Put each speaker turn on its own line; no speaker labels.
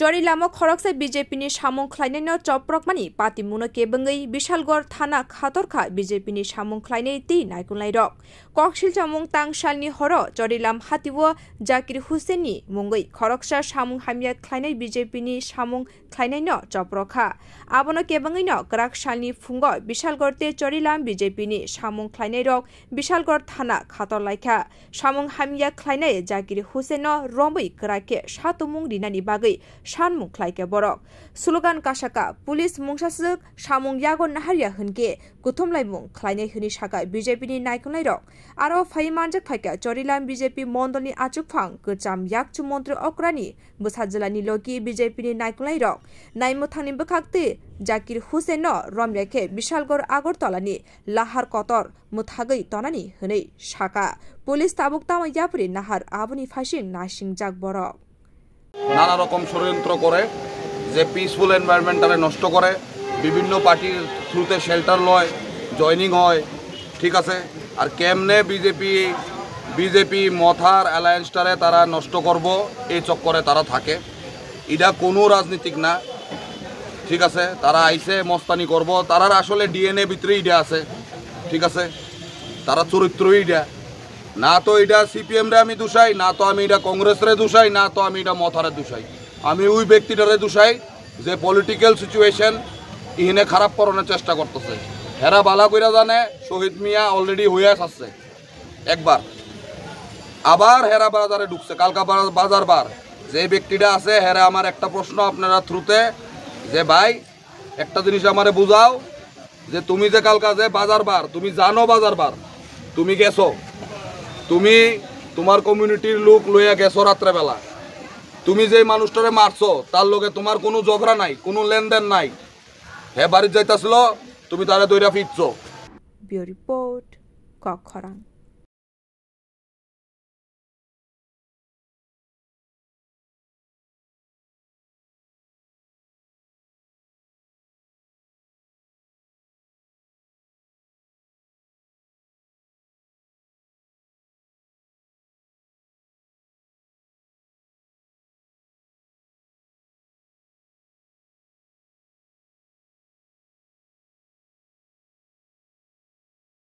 No choprokmani pati muno kebengei Bishalgor thana khatorkha BJP ni samung khlainai ti naikunlai rok koksil chamung tangshal ni horo Chori lam hatiwo Zakir Hussein ni mungoi khoroksa samung hamya khlainai BJP ni samung khlainai no choprokha abono kebengei no krak salni fungo Bishalgor te Chori lam BJP ni samung khlainai rok Bishalgor thana khator laikha samung hamya khlainai Zakir Hussein no romboi krake satumung rinani bagai সানমুং খ্লাইকে বরক। Slogan কাসাকা police মুংসাসুক সামুং ইয়াগন নাহারিয়া হনকে কুথুমলাইমুং খ্লাইনাই হনি সাকা বিজেপিনি নাইকলাই রক। আরও ফাইমানজাক ফাইকা চরিলাম বিজেপি মন্ডলনি আচুকফাং গোচাম ইয়াকচু মন্ত্রী অক্রানি বুসা জেলানি লগি বিজেপিনি নাইকলাই রক। নাইমুথানি বখাকতে জাকির হুসেন রম রেখে বিশালগড় আগরতলানি লাহার কতর মুথাগৈ তনানি হनै সাকা পুলিশ তাবুক তামা ইয়াপুরি নাহার আবনি ফাইসিং নাসিং জাক বরক।
নানা রকম ষড়যন্ত্র করে, যে পিসফুল এনভায়রনমেন্টারে নষ্ট করে, বিভিন্ন পার্টির থ্রুতে শেল্টার লয় জয়নিং হয়, ঠিক আছে? আর কেমনে বিজেপি বিজেপি মথার অ্যালায়েন্সটারে তারা নষ্ট করব, এই চক্করে তারা থাকে। এটা কোনো রাজনীতিক না, ঠিক আছে? তারা আইসে মস্তানি করব, তারার আসলে ডিএনএ ভিতরে ইডা আছে, ঠিক আছে? তারা চরিত্রই ইডা। না তো এটা সিপিএম রে আমি দোষাই, না তো আমি এটা কংগ্রেস রে দোষাই, না তো আমি এটা মথারে দোষাই। আমি ওই ব্যক্তিটারে দোষাই যে পলিটিক্যাল সিচুয়েশন ইহিনে খারাপ করানোর চেষ্টা করতেছে। হেরা বালা কইরা জানে, শহীদ মিয়া অলরেডি হয়ে আসছে। একবার। আবার হেরা বাজারে ঢুকছে, কালকা বাজার বার। যে ব্যক্তিটা আছে, হেরা আমার একটা প্রশ্ন আপনারা থ্রুতে যে, ভাই, একটা জিনিস আমারে বুঝাও যে, তুমি যে কালকা যে বাজার বার, তুমি জানো বাজার বার, তুমি গেছো। তুমি তোমার কমিউনিটির লোক লইয়া গেছো রাত্রেবেলা। তুমি যে মানুষটারে মারছো, তার লগে তোমার কোনো ঝগড়া নাই, কোনো লেনদেন নাই। হে বাড়ির যাইতাছিল, তুমি তারে দৈরা ফিরছো।
রিপোর্ট কক্ষরাং